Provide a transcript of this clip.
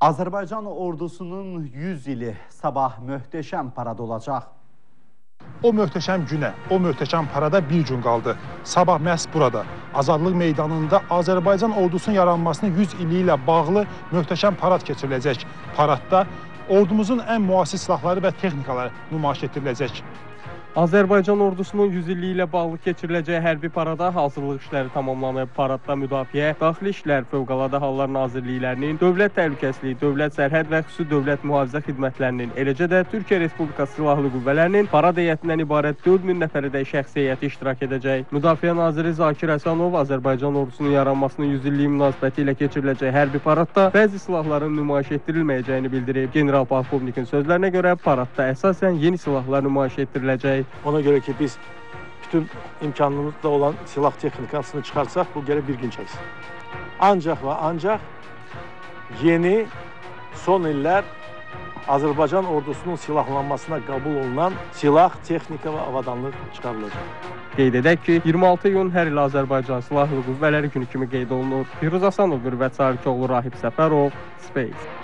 Azərbaycan ordusunun 100 ili sabah möhtəşəm parad olacaq. O möhtəşəm günə, o möhtəşəm parada bir gün qaldı. Sabah məhz burada, Azadlıq meydanında Azərbaycan ordusunun yaranmasının 100 ili ilə bağlı möhtəşəm parad keçiriləcək. Paradda ordumuzun ən müasir silahları və texnikaları nümayiş etdiriləcək. Azərbaycan ordusunun 100 illiyi ilə bağlı keçiriləcək hərbi parada hazırlıq işləri tamamlanıb. Paradda müdafiə, daxili işlər, fövqəladə hallar nazirliklərinin, dövlət təhlükəsizliyi, dövlət sərhəd və xüsusi dövlət mühafizə xidmətlərinin, eləcə də Türkiyə Respublikası Silahlı Qüvvələrinin parad heyətindən ibarət 4000 nəfərədək şəxsi heyəti iştirak edəcək. Müdafiə naziri Zakir Həsənov Azərbaycan ordusunun yaranmasının 100 illiyi münasibəti ilə keçiriləcək hərbi paradda bəzi silahların nümayiş etdirilməyəcəyini bildirib. General polkovnikin sözlərinə görə paradda əsasən yeni silahlar nümayiş etdiriləcək. Ona görə ki, biz bütün imkanımızda olan silah texnikasını çıxarsaq, bu gələ bir gün çəksin. Ancaq və ancaq yeni son illər Azərbaycan ordusunun silahlanmasına qəbul olunan silah, texnika və avadanlıq çıxarılacaq. Qeyd edək ki, 26 iyun hər il Azərbaycan Silahlı Qüvvələri günü kimi qeyd olunur. Firuz Asanov, Qüvvət Sarıkoğlu, Rahib Səfərov, Space.